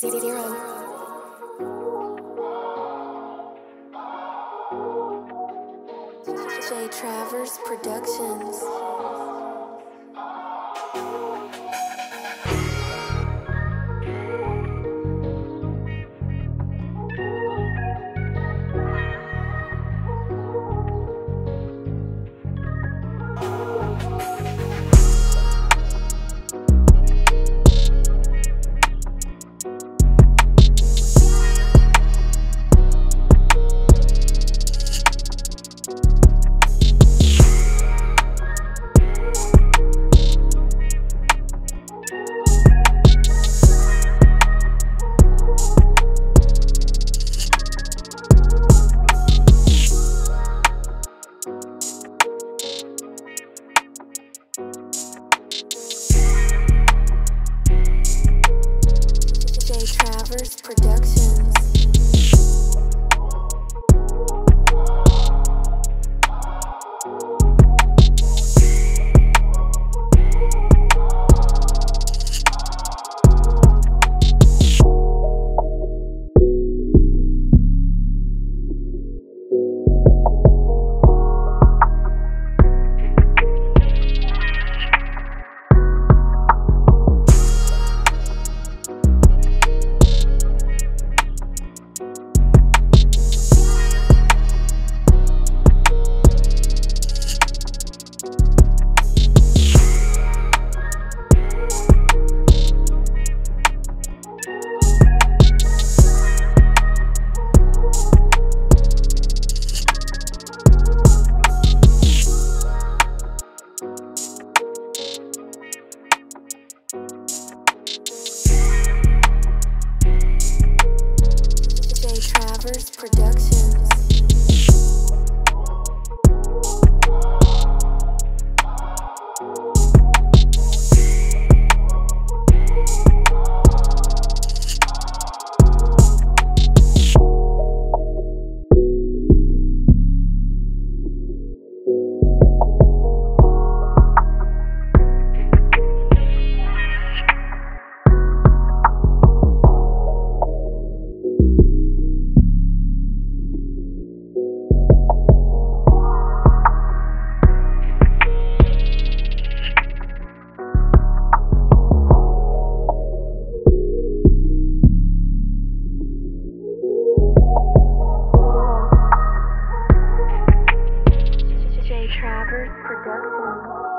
J Travers Productions. J Travers Productions. First Productions. Production